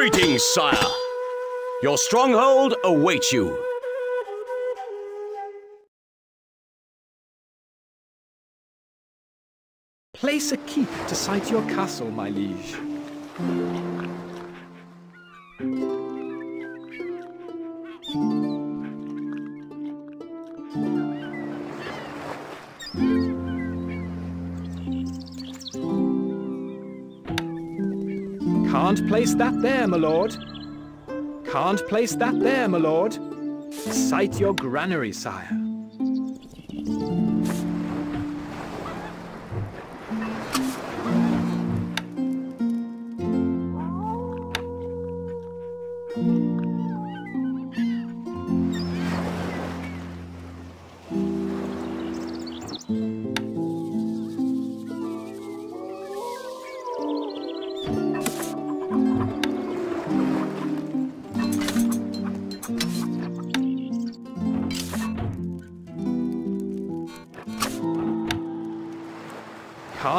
Greetings, sire. Your stronghold awaits you. Place a keep to site your castle, my liege. Place that there, my lord. Can't place that there, my lord. Site your granary, sire.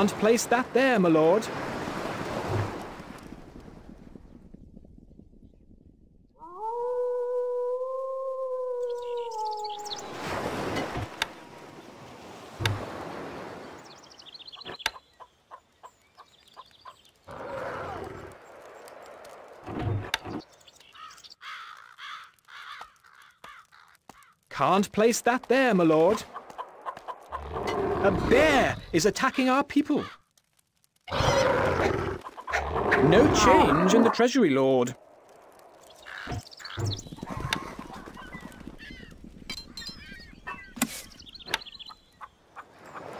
Can't place that there, my lord. Can't place that there, my lord. A bear is attacking our people. No change in the Treasury, Lord.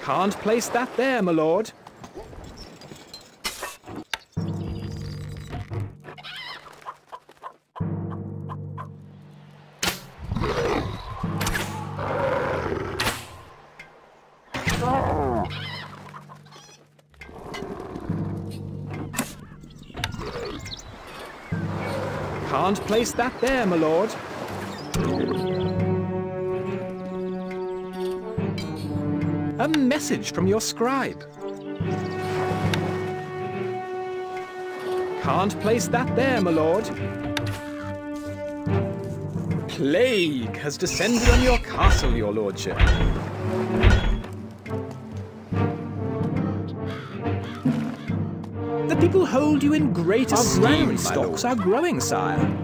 Can't place that there, my lord. Can't place that there, my lord. A message from your scribe. Can't place that there, my lord. Plague has descended on your castle, your lordship. People hold you in great Our esteem, stocks are growing, sire.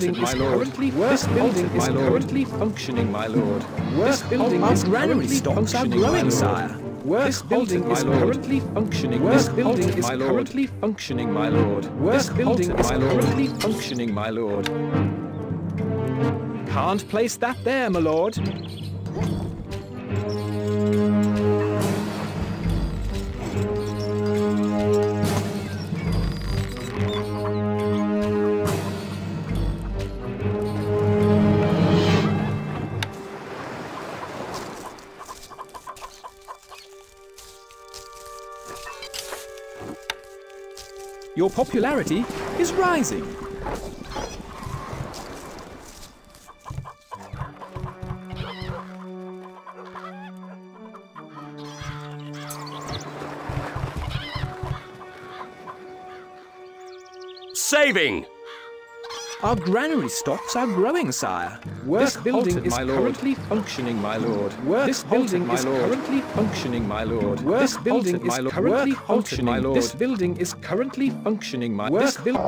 Building is currently this building is currently functioning, my lord. This building is currently functioning, growing, sire. This building is currently functioning. This building is currently functioning, my lord. This building is currently functioning, my lord. Can't place that there, my lord. Your popularity is rising. Saving! Our granary stocks are growing, sire. this building is currently functioning, my lord. Work this building is currently functioning, my lord. this building is currently functioning, my lord. This building is currently functioning, my This building.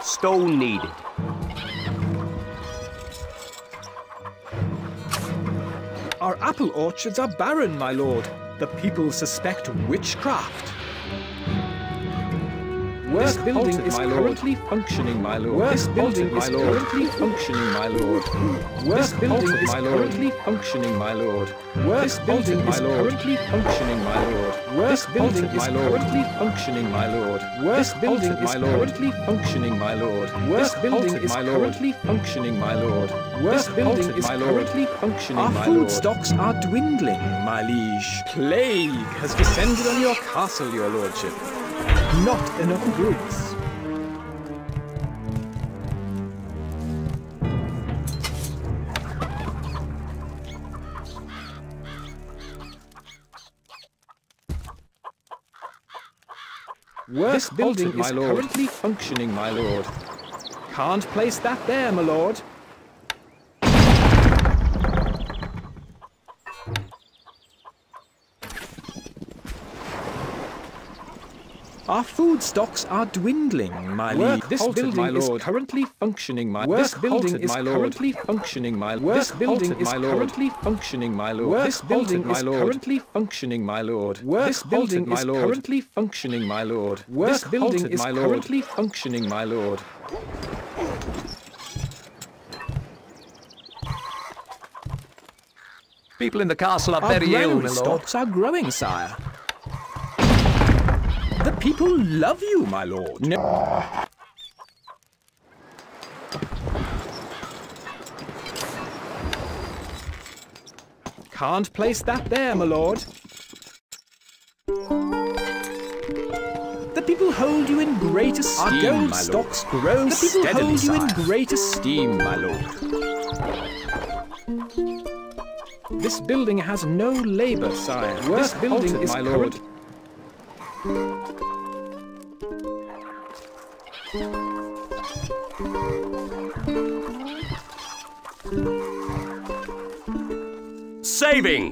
Stone needed. Apple orchards are barren, my lord. The people suspect witchcraft. This building is currently functioning, my lord. This building is currently functioning, my lord. This building is currently functioning, my lord. This building is currently functioning, my lord. This building is currently functioning, my lord. This building is currently functioning, my lord. This building is currently functioning, my lord. This building is currently functioning, Our my food stocks are dwindling, my liege. Plague has descended on your castle, your lordship. Not enough goods. Work This building halted, is lord. currently functioning, my lord. Can't place that there, my lord. Our food stocks are dwindling, my Work liege. This halted, building my is currently functioning, my Work This building halted, is my lord. currently functioning, my Work This building halted, is my lord. currently functioning, my lord. Work This building halted, my is currently functioning, my lord. Work This building halted, my is currently functioning, my lord. Work This building halted, is my lord. currently functioning, my lord. People in the castle are Our very ill, granary my lord. stocks are growing, sire. People love you, my lord. No. Can't place that there, my lord. The people hold you in great esteem, Our gold my lord. stocks grow The people steadily, hold you in sire. great esteem, my lord. This building has no labour, sire. Work this building halted, is my lord. Saving!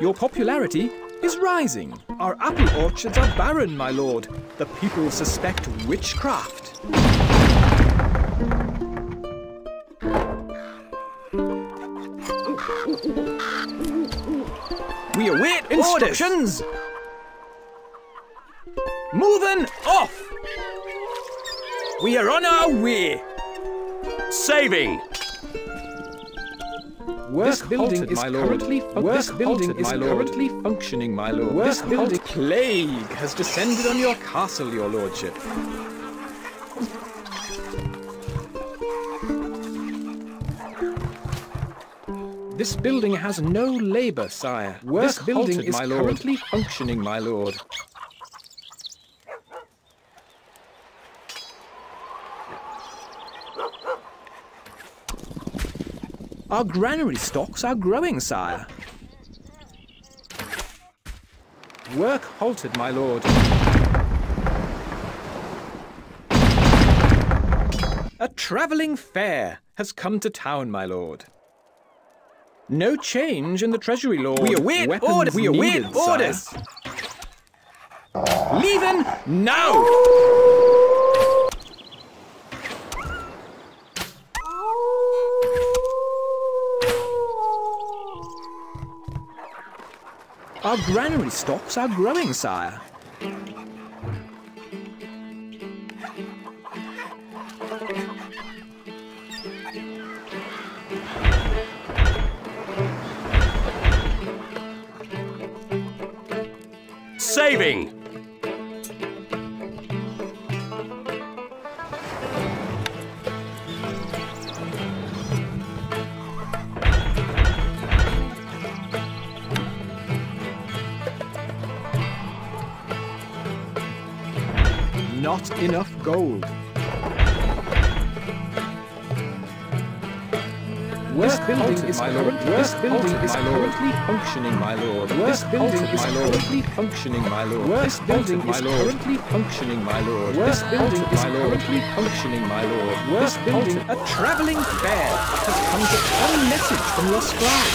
Your popularity is rising. Our apple orchards are barren, my lord. The people suspect witchcraft. Await instructions. Moving off. We are on our way. Saving! Work This building halted, is my lord. currently fun- Work this building halted, is my lord. currently functioning, my lord. Work this building halted. Plague has descended on your castle, your lordship. This building has no labour, sire. Work this building halted, is my lord. currently functioning, my lord. Our granary stocks are growing, sire. Work halted, my lord. A travelling fair has come to town, my lord. No change in the treasury, lord. We await Weapons orders. We await needed, orders. Leaving now! Our granary stocks are growing, sire. Saving! Not enough gold. This building is my lord. current- This building is currently functioning, my lord. This building is currently functioning, my lord. This building is currently functioning, my lord. This building is currently functioning, my lord. This building, a travelling fair, has come to a message from your scribe.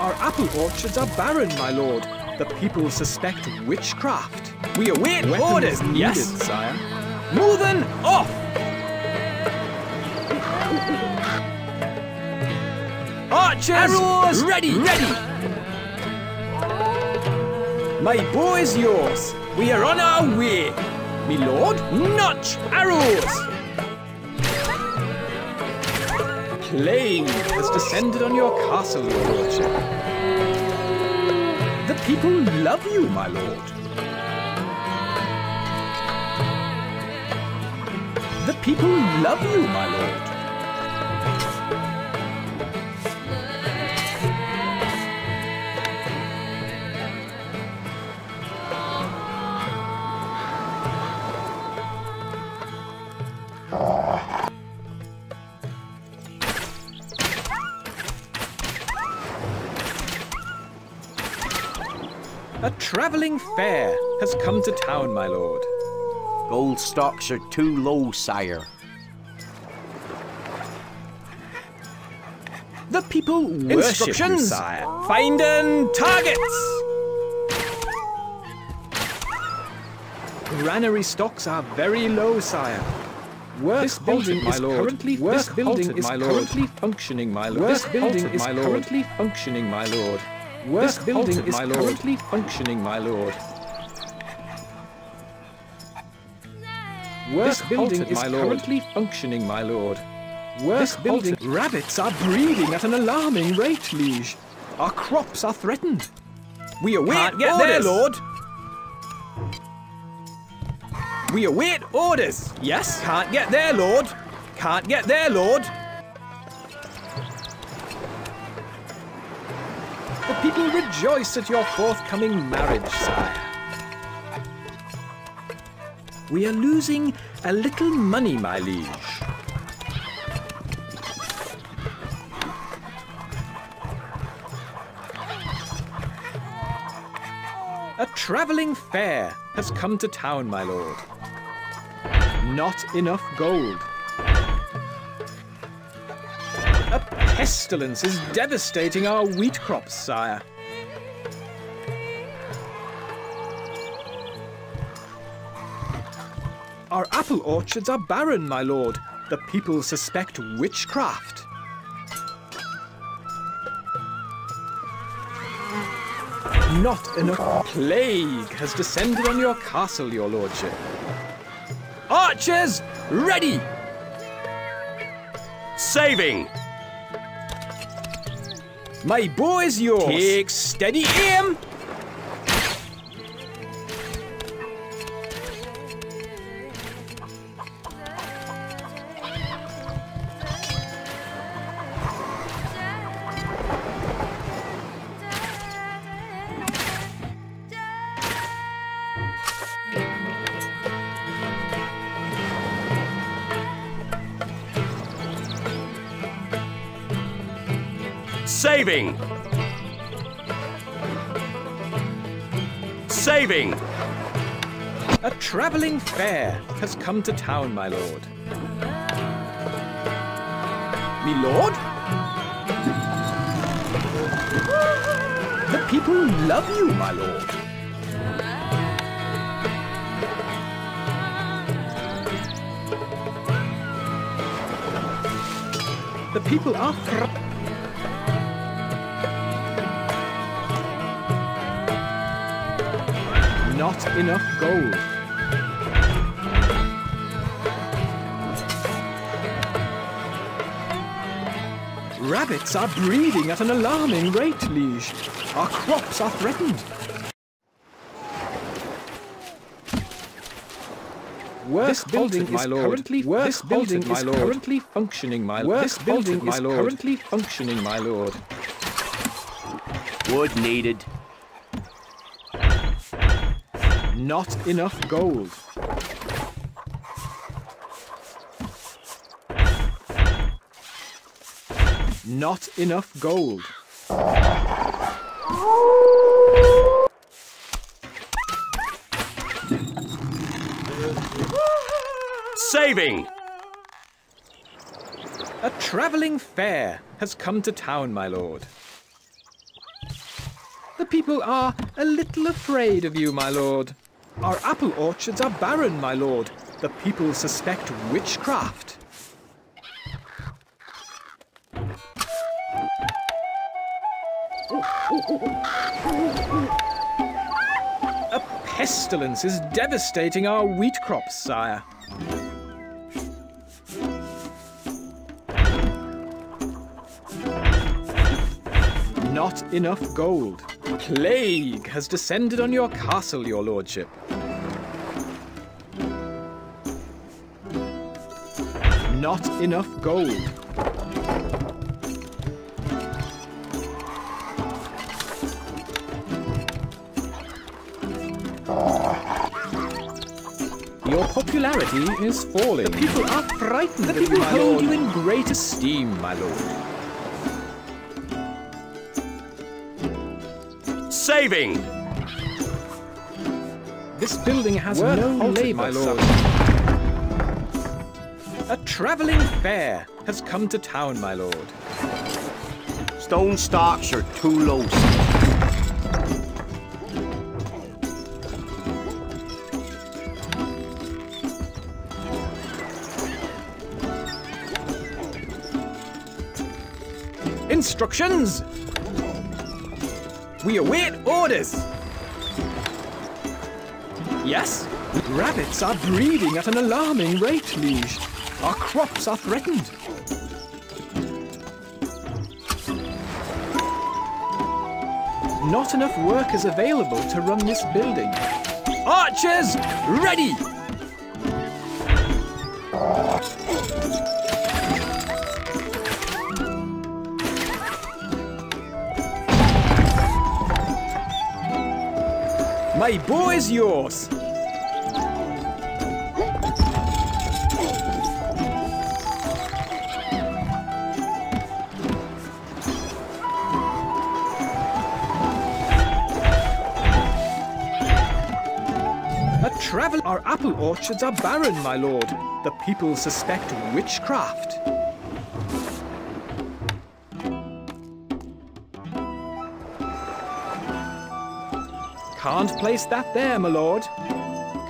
Our apple orchards are barren, my lord. The people suspect witchcraft. We await Weapons orders, needed, yes? sire. Moving off! Archers! Arrows ready! Ready! My bow is yours. We are on our way. Me lord, notch arrows! Plague has descended on your castle, your lordship. The people love you, my lord. People love you, my lord. A travelling fair has come to town, my lord. Gold stocks are too low, sire. The people worship you, Instructions. sire. Finding targets! Granary stocks are very low, sire. Work This building halted, is currently- work this building halted, is my lord. currently functioning, my lord. Work This building halted, is my lord. currently functioning, my lord. Work this building halted, is my lord. currently functioning, my lord. Work this building halted, is my lord. currently functioning, my lord. Work this building. halted. Rabbits are breeding at an alarming rate, liege. Our crops are threatened. We await Can't get orders, there, lord. We await orders. Yes? Can't get there, lord. Can't get there, lord. The people rejoice at your forthcoming marriage, sire. We are losing a little money, my liege. A travelling fair has come to town, my lord. Not enough gold. A pestilence is devastating our wheat crops, sire. Our apple orchards are barren, my lord. The people suspect witchcraft. Not enough plague has descended on your castle, your lordship. Archers, ready! Saving! My bow is yours. Take steady aim. Saving! Saving! A travelling fair has come to town, my lord. Me lord? The people love you, my lord. The people are Not enough gold. Rabbits are breeding at an alarming rate, liege. Our crops are threatened. Work This building halted, is my lord. currently- Work this halted, my is lord. currently functioning, my lord. This building halted, my is lord. currently functioning, my lord. Wood needed. Not enough gold. Not enough gold. Saving! A travelling fair has come to town, my lord. The The people are a little afraid of you, my lord. Our apple orchards are barren, my lord. The people suspect witchcraft. A pestilence is devastating our wheat crops, sire. Not enough gold. Plague has descended on your castle, your lordship. Not enough gold. Your popularity is falling. The people are frightened. The people hold you in great esteem, my lord. Saving! This building has Word no halted, labour, my lord. A travelling fair has come to town, my lord. Stone stocks are too low. Instructions! We await orders! Yes? Rabbits are breeding at an alarming rate, Liege. Our crops are threatened. Not enough workers available to run this building. Archers, ready! My bow is yours. Our apple orchards are barren, my lord. The people suspect witchcraft. Can't place that there, my lord.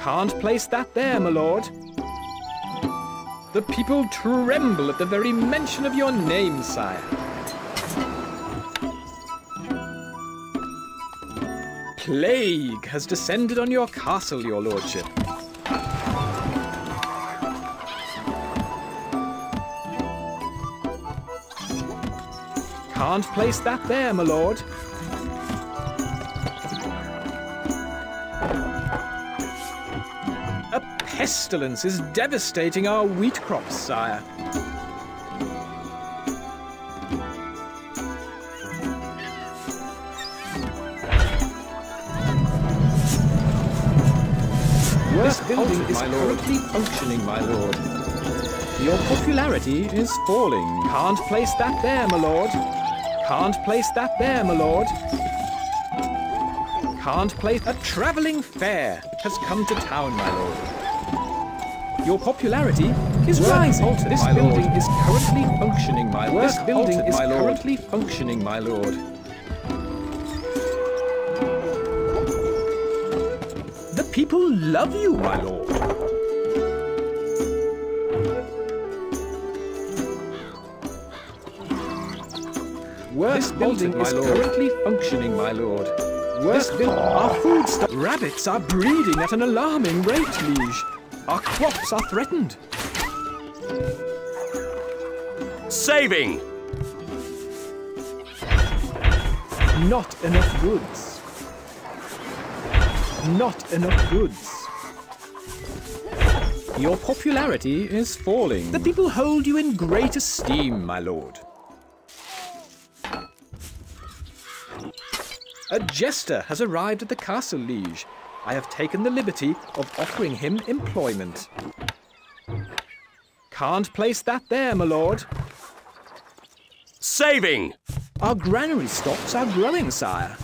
Can't place that there, my lord. The people tremble at the very mention of your name, sire. Plague has descended on your castle, your lordship. Can't place that there, my lord. A pestilence is devastating our wheat crops, sire. Building halted, is my lord. currently functioning, my lord. Your popularity is falling. Can't place that there, my lord. Can't place that there, my lord. Can't place... A travelling fair has come to town, my lord. Your popularity is Word rising. this my lord. building is currently functioning, my lord. This building is currently functioning, my lord. People love you, my lord. Word This building halted, is lord. currently functioning, my lord. This building, our food stuff. Rabbits are breeding at an alarming rate, Liege. Our crops are threatened. Saving! Not enough goods. Not enough goods. Your popularity is falling. The people hold you in great esteem, my lord. A jester has arrived at the castle, liege. I have taken the liberty of offering him employment. Can't place that there, my lord. Saving! Our granary stocks are growing, sire.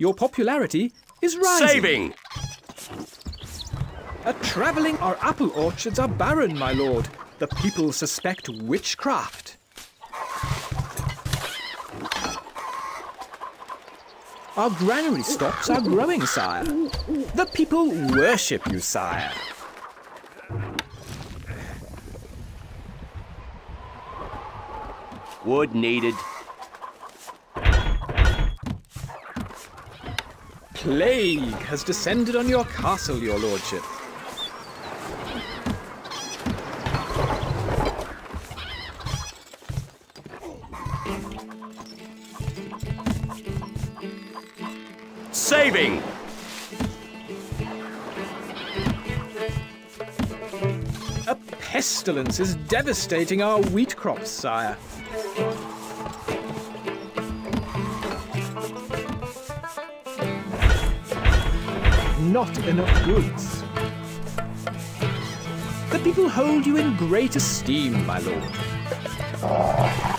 Your popularity is rising. Saving! A travelling, our apple orchards are barren, my lord. The people suspect witchcraft. Our granary stocks are growing, sire. The people worship you, sire. Wood needed. Plague has descended on your castle, your lordship. Saving! A pestilence is devastating our wheat crops, sire. Not enough goods. The people hold you in great esteem, my lord.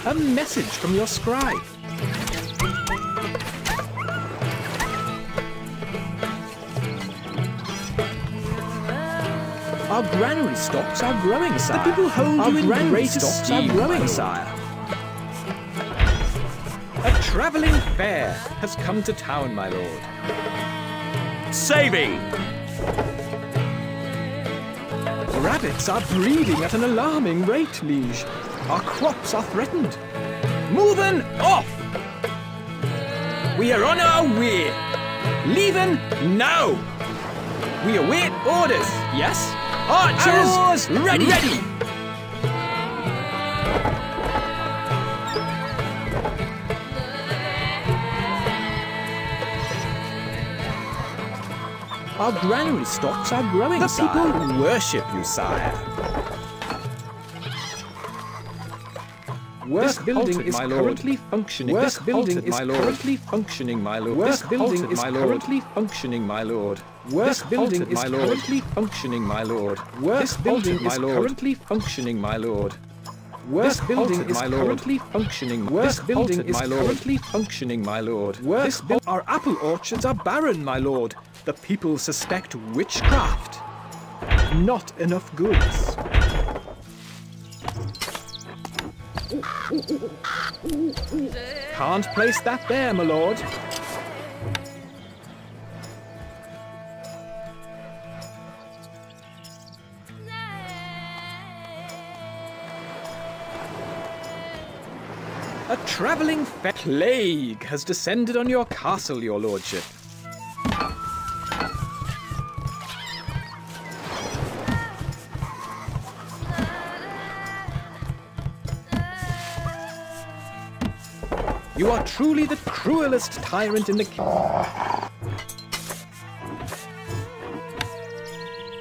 A message from your scribe. Our granary stocks are growing, sire. The people hold Our you in great stocks esteem, are growing, sire. A travelling fair has come to town, my lord. Saving! Rabbits are breeding at an alarming rate, liege. Our crops are threatened. Moving off! We are on our way. Leaving now. We await orders, yes? Archers, ready! ready! Our granary stocks are growing, The sire. people worship you, sire. Work this building halted, is currently functioning. Work this building halted, is currently functioning, my lord. Work this building halted, is currently functioning, my lord. Work this building is currently functioning, my lord. Work this building is currently functioning, my lord. Work this building is currently functioning. Work this building is currently functioning, my lord. Work this our apple orchards are barren, my lord. The people suspect witchcraft. Not enough goods. Can't place that there, my lord. A travelling plague has descended on your castle, your lordship. You are truly the cruelest tyrant in the kingdom.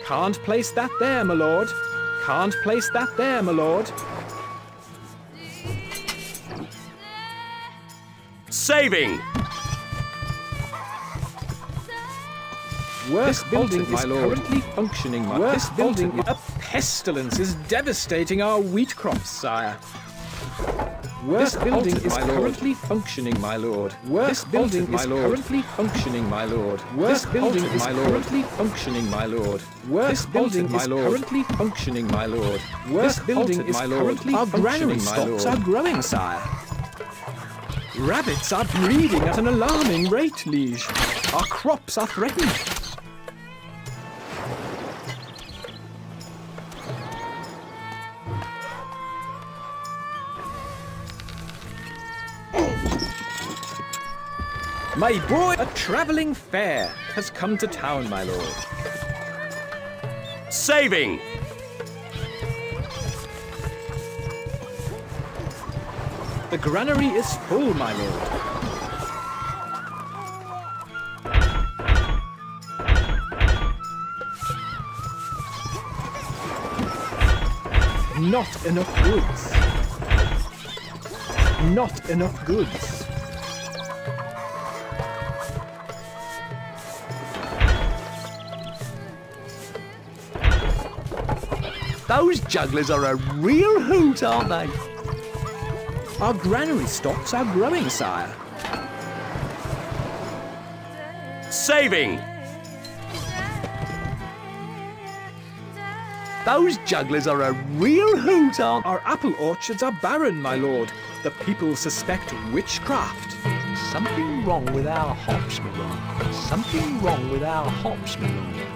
Can't place that there, my lord. Can't place that there, my lord. Saving! Worst building is currently functioning, my Worst building is... A pestilence is devastating our wheat crops, sire. Work building is currently functioning, my lord. Work this building is currently functioning, my lord. Work building is currently functioning, my lord. Work this building is currently functioning, my lord. Work building is currently Our granary stocks are growing, sire. Rabbits are breeding at an alarming rate, liege. Our crops are threatened. My boy, a travelling fair has come to town, my lord. Saving! The granary is full, my lord. Not enough goods. Not enough goods. Those jugglers are a real hoot, aren't they? Our granary stocks are growing, sire. Saving! Those jugglers are a real hoot, aren't Our apple orchards are barren, my lord. The people suspect witchcraft. Something wrong with our hops, my lord. Something wrong with our hops, my lord.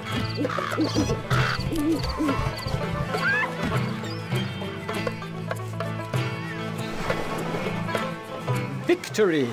Victory!